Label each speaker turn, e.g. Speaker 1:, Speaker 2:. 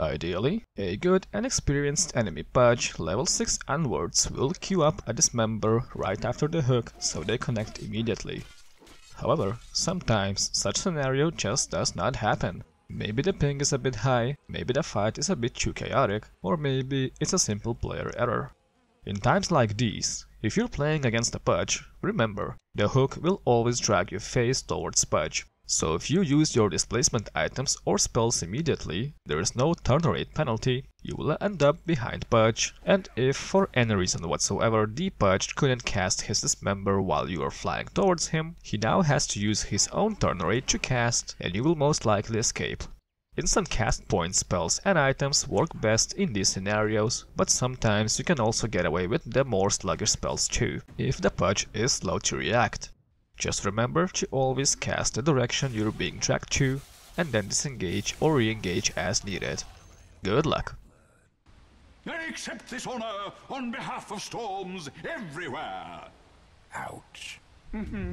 Speaker 1: Ideally, a good and experienced enemy pudge level 6 onwards will queue up a dismember right after the hook so they connect immediately. However, sometimes such scenario just does not happen. Maybe the ping is a bit high, maybe the fight is a bit too chaotic, or maybe it's a simple player error. In times like these, if you're playing against a Pudge, remember, the hook will always drag your face towards Pudge. So if you use your displacement items or spells immediately, there is no turn rate penalty, you will end up behind Pudge, and if for any reason whatsoever the Pudge couldn't cast his dismember while you are flying towards him, he now has to use his own turn rate to cast, and you will most likely escape. Instant cast point spells and items work best in these scenarios, but sometimes you can also get away with the more sluggish spells too, if the pudge is slow to react. Just remember to always cast the direction you're being tracked to, and then disengage or re-engage as needed. Good luck!
Speaker 2: I accept this honor on behalf of storms everywhere. Ouch. Mm-hmm.